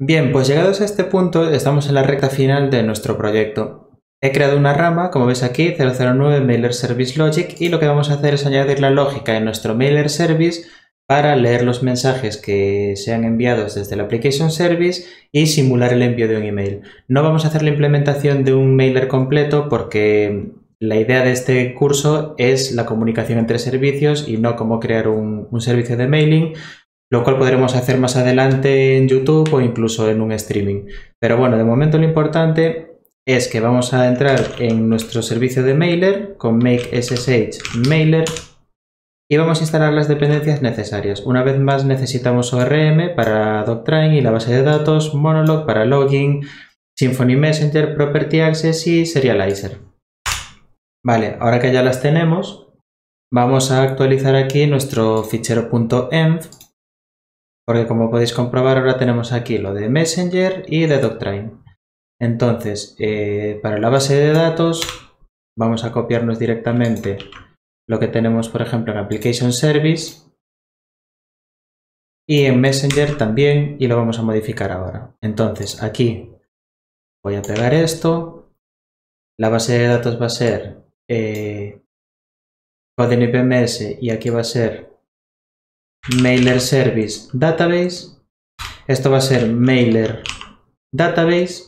Bien, pues llegados a este punto estamos en la recta final de nuestro proyecto. He creado una rama, como ves aquí, 009 Mailer Service Logic y lo que vamos a hacer es añadir la lógica en nuestro Mailer Service para leer los mensajes que sean enviados desde el Application Service y simular el envío de un email. No vamos a hacer la implementación de un mailer completo porque la idea de este curso es la comunicación entre servicios y no cómo crear un, un servicio de mailing, lo cual podremos hacer más adelante en YouTube o incluso en un streaming. Pero bueno, de momento lo importante es que vamos a entrar en nuestro servicio de mailer con make ssh mailer y vamos a instalar las dependencias necesarias. Una vez más necesitamos ORM para Doctrine y la base de datos, Monolog para login, Symfony Messenger, Property Access y Serializer. Vale, ahora que ya las tenemos, vamos a actualizar aquí nuestro fichero .env porque como podéis comprobar ahora tenemos aquí lo de Messenger y de Doctrine. Entonces, eh, para la base de datos vamos a copiarnos directamente lo que tenemos, por ejemplo, en Application Service y en Messenger también y lo vamos a modificar ahora. Entonces, aquí voy a pegar esto. La base de datos va a ser eh, IPMS y aquí va a ser Mailer Service Database. Esto va a ser Mailer Database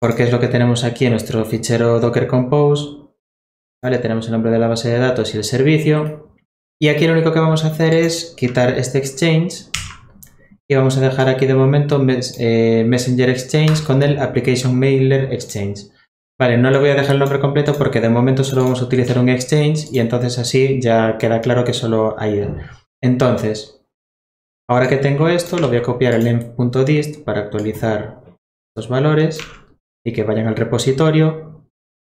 porque es lo que tenemos aquí en nuestro fichero Docker Compose tenemos el nombre de la base de datos y el servicio. Y aquí lo único que vamos a hacer es quitar este exchange y vamos a dejar aquí de momento eh, Messenger Exchange con el Application Mailer Exchange. Vale, no le voy a dejar el nombre completo porque de momento solo vamos a utilizar un exchange y entonces así ya queda claro que solo hay Entonces, ahora que tengo esto, lo voy a copiar el env.dist para actualizar los valores y que vayan al repositorio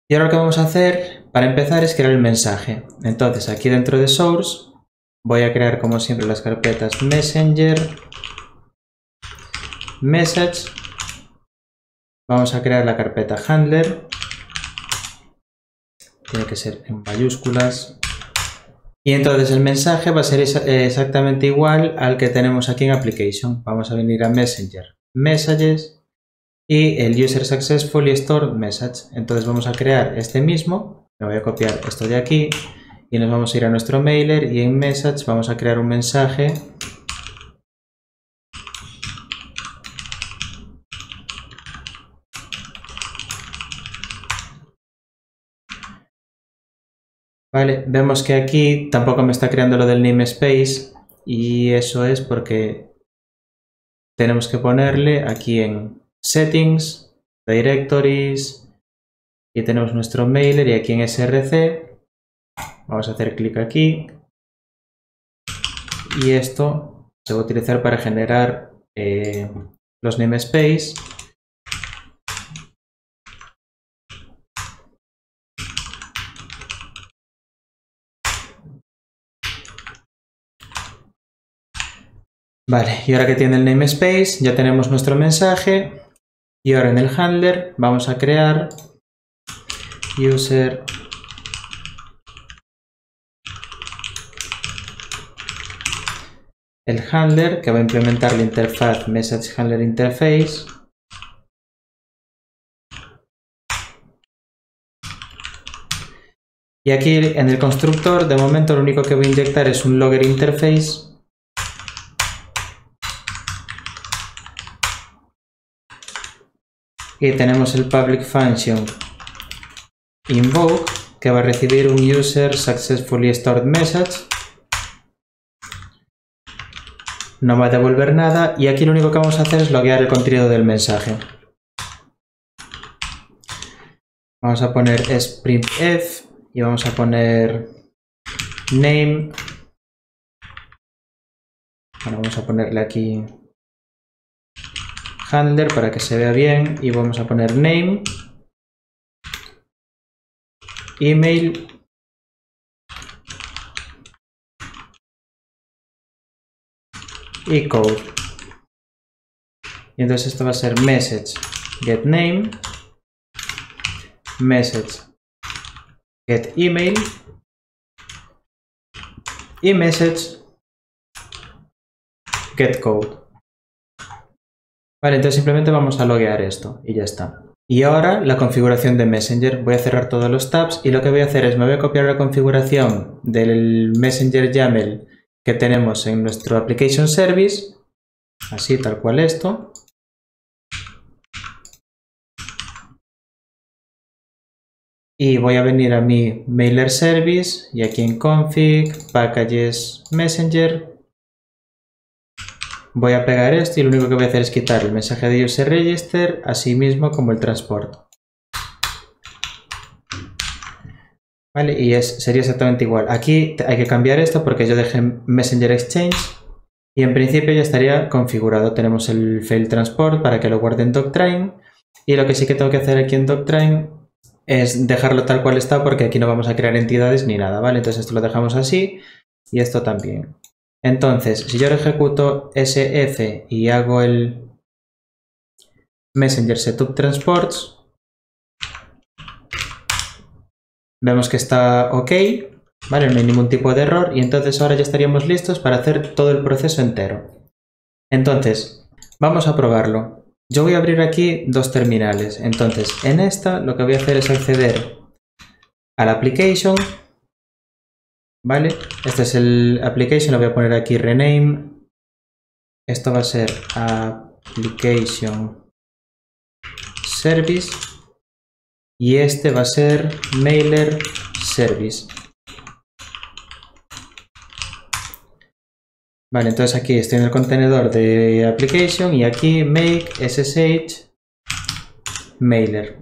y ahora lo que vamos a hacer para empezar es crear el mensaje. Entonces aquí dentro de Source voy a crear como siempre las carpetas Messenger, Message. Vamos a crear la carpeta Handler. Tiene que ser en mayúsculas. Y entonces el mensaje va a ser exactamente igual al que tenemos aquí en Application. Vamos a venir a Messenger, Messages y el user successfully stored message. Entonces vamos a crear este mismo, me voy a copiar esto de aquí y nos vamos a ir a nuestro mailer y en message vamos a crear un mensaje Vemos que aquí tampoco me está creando lo del namespace y eso es porque tenemos que ponerle aquí en Settings, Directories, y tenemos nuestro mailer y aquí en src. Vamos a hacer clic aquí. Y esto se va a utilizar para generar eh, los namespace Vale, y ahora que tiene el namespace, ya tenemos nuestro mensaje. Y ahora en el handler vamos a crear user el handler que va a implementar la interfaz message handler interface. Y aquí en el constructor de momento lo único que voy a inyectar es un logger interface y tenemos el public function. Invoke que va a recibir un user successfully stored message. No va a devolver nada y aquí lo único que vamos a hacer es loguear el contenido del mensaje. Vamos a poner sprintf y vamos a poner name. Bueno, vamos a ponerle aquí handler para que se vea bien y vamos a poner name, email y code. Y entonces esto va a ser message get name, message get email y message get code. Vale, entonces simplemente vamos a loguear esto y ya está. Y ahora la configuración de Messenger. Voy a cerrar todos los tabs y lo que voy a hacer es me voy a copiar la configuración del Messenger YAML que tenemos en nuestro Application Service, así tal cual esto. Y voy a venir a mi Mailer Service y aquí en Config, Packages, Messenger, Voy a pegar esto y lo único que voy a hacer es quitar el mensaje de user register, así mismo como el transport. ¿Vale? Y es, sería exactamente igual. Aquí hay que cambiar esto porque yo dejé Messenger Exchange y en principio ya estaría configurado. Tenemos el fail transport para que lo guarde en Doctrine y lo que sí que tengo que hacer aquí en Doctrine es dejarlo tal cual está porque aquí no vamos a crear entidades ni nada, ¿vale? Entonces esto lo dejamos así y esto también. Entonces, si yo ejecuto SF y hago el Messenger Setup Transports, vemos que está ok, ¿vale? No hay ningún tipo de error y entonces ahora ya estaríamos listos para hacer todo el proceso entero. Entonces, vamos a probarlo. Yo voy a abrir aquí dos terminales. Entonces, en esta lo que voy a hacer es acceder a la application ¿Vale? Este es el application, lo voy a poner aquí rename. Esto va a ser application service. Y este va a ser mailer service. Vale, entonces aquí estoy en el contenedor de application y aquí make ssh mailer.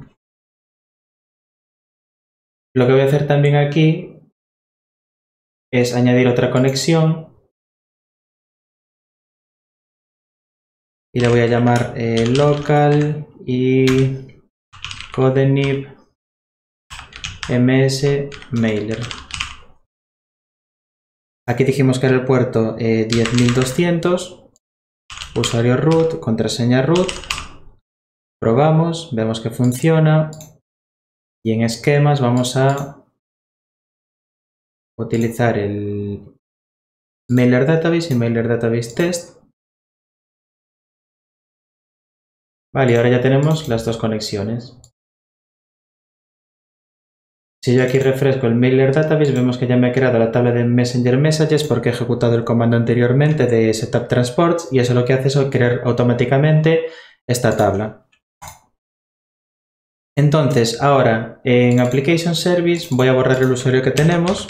Lo que voy a hacer también aquí es añadir otra conexión. Y le voy a llamar eh, local y codenip ms mailer. Aquí dijimos que era el puerto 10200 eh, usuario root contraseña root. Probamos vemos que funciona. Y en esquemas vamos a utilizar el mailer database y mailer database test. Vale, ahora ya tenemos las dos conexiones. Si yo aquí refresco el mailer database, vemos que ya me ha creado la tabla de Messenger Messages porque he ejecutado el comando anteriormente de setup transports y eso lo que hace es crear automáticamente esta tabla. Entonces, ahora en Application Service voy a borrar el usuario que tenemos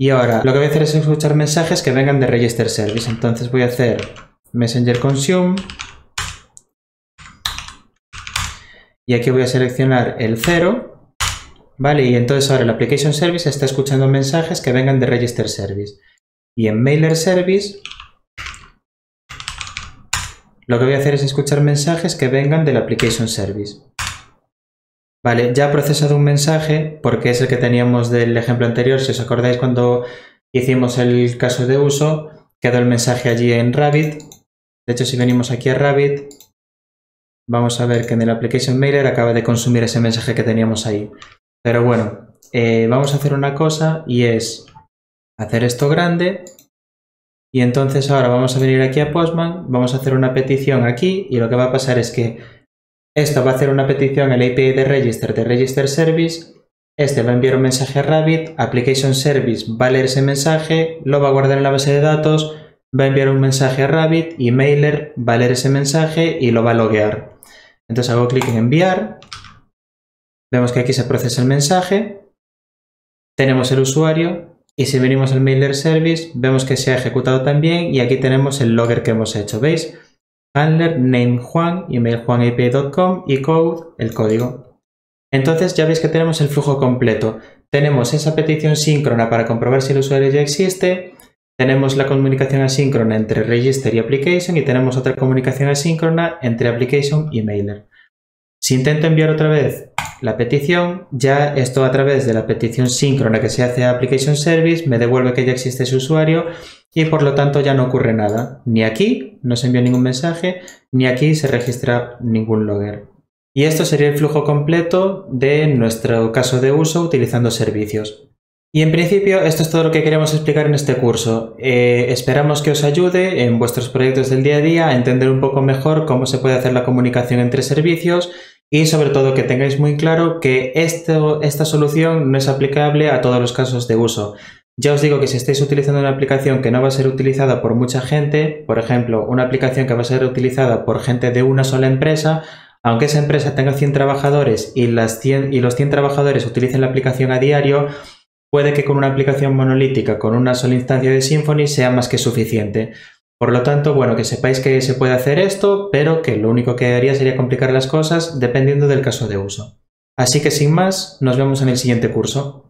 y ahora lo que voy a hacer es escuchar mensajes que vengan de Register Service. Entonces voy a hacer Messenger Consume. Y aquí voy a seleccionar el 0. Vale, y entonces ahora el Application Service está escuchando mensajes que vengan de Register Service. Y en Mailer Service lo que voy a hacer es escuchar mensajes que vengan del Application Service. Vale, ya ha procesado un mensaje porque es el que teníamos del ejemplo anterior. Si os acordáis cuando hicimos el caso de uso, quedó el mensaje allí en Rabbit. De hecho, si venimos aquí a Rabbit, vamos a ver que en el Application Mailer acaba de consumir ese mensaje que teníamos ahí. Pero bueno, eh, vamos a hacer una cosa y es hacer esto grande. Y entonces ahora vamos a venir aquí a Postman, vamos a hacer una petición aquí y lo que va a pasar es que esto va a hacer una petición al API de Register de Register Service. Este va a enviar un mensaje a Rabbit, Application Service va a leer ese mensaje, lo va a guardar en la base de datos, va a enviar un mensaje a Rabbit y Mailer va a leer ese mensaje y lo va a loguear. Entonces hago clic en enviar, vemos que aquí se procesa el mensaje, tenemos el usuario y si venimos al Mailer Service vemos que se ha ejecutado también y aquí tenemos el logger que hemos hecho, ¿veis? Handler name Juan, email juanapi.com y code, el código. Entonces ya veis que tenemos el flujo completo. Tenemos esa petición síncrona para comprobar si el usuario ya existe, tenemos la comunicación asíncrona entre register y application y tenemos otra comunicación asíncrona entre application y mailer. Si intento enviar otra vez la petición, ya esto a través de la petición síncrona que se hace a Application Service me devuelve que ya existe ese usuario y por lo tanto ya no ocurre nada. Ni aquí no se envía ningún mensaje, ni aquí se registra ningún logger. Y esto sería el flujo completo de nuestro caso de uso utilizando servicios. Y en principio esto es todo lo que queremos explicar en este curso. Eh, esperamos que os ayude en vuestros proyectos del día a día a entender un poco mejor cómo se puede hacer la comunicación entre servicios y sobre todo que tengáis muy claro que esta solución no es aplicable a todos los casos de uso. Ya os digo que si estáis utilizando una aplicación que no va a ser utilizada por mucha gente, por ejemplo, una aplicación que va a ser utilizada por gente de una sola empresa, aunque esa empresa tenga 100 trabajadores y, y los 100 trabajadores utilicen la aplicación a diario, puede que con una aplicación monolítica, con una sola instancia de Symfony, sea más que suficiente. Por lo tanto, bueno, que sepáis que se puede hacer esto, pero que lo único que haría sería complicar las cosas dependiendo del caso de uso. Así que sin más, nos vemos en el siguiente curso.